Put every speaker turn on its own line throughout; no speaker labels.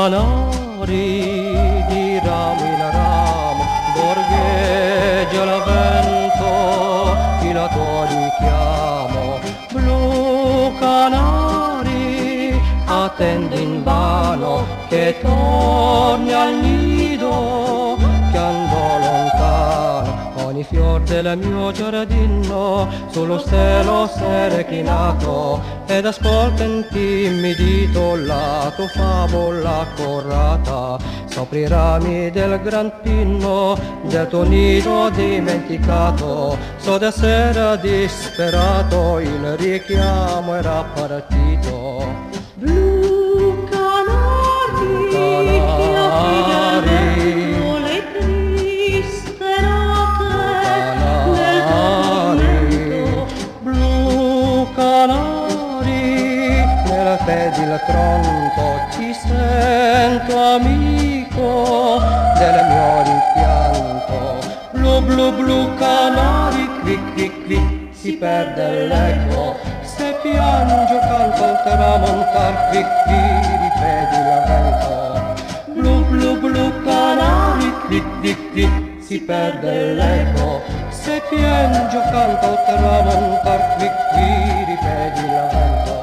canari di ramo in ramo borgheggia la vento chi la tua richiamo blu canari attendi in vano che torni al nido ogni fior del mio giardino, sullo stelo s'è reclinato, ed ascolta intimidito la tua favola corrata, sopra i rami del gran pinno, del tuo nido dimenticato, so d'essere disperato, il richiamo era partito. Fede il tronco ti sento amico del mio rimpianto. Blu blu blu canari, qui qui qui si perde l'eco, se piango canto al tramontar, qui qui ripeti la vento. Blu blu blu canari, qui qui qui si perde l'eco, se piango canto al tramontar, qui qui ripeti la vento.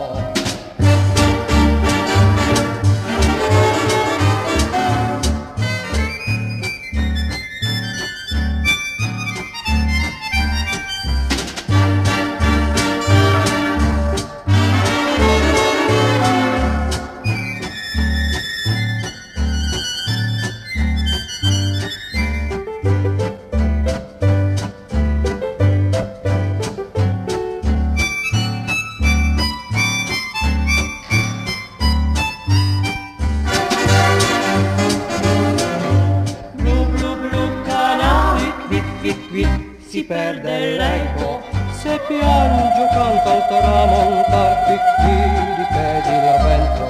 Perde l'eco, se piango canto al tramontar, qui qui ripeti la vento.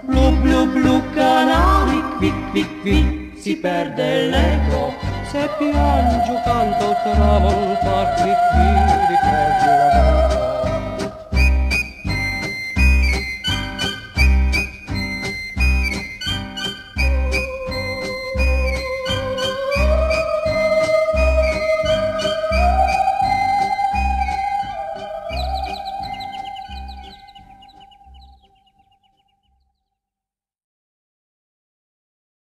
Blu blu blu canari, qui qui qui si perde l'eco, se piango canto al tramontar, qui